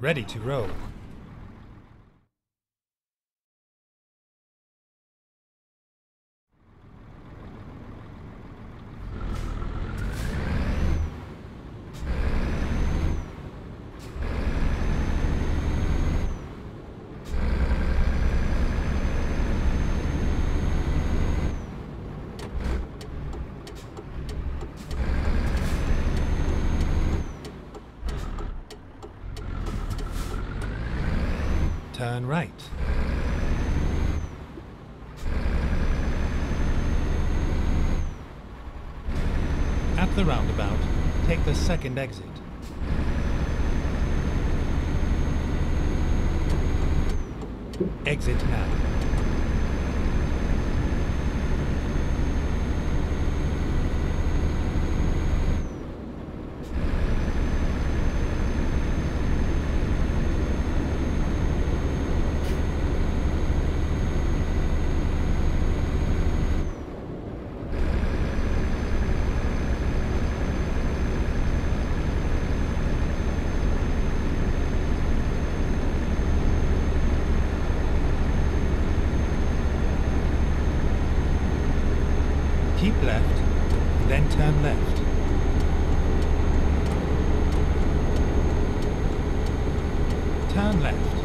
Ready to roll. Turn right. At the roundabout, take the second exit. Exit now. Keep left, then turn left. Turn left.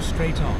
Straight on.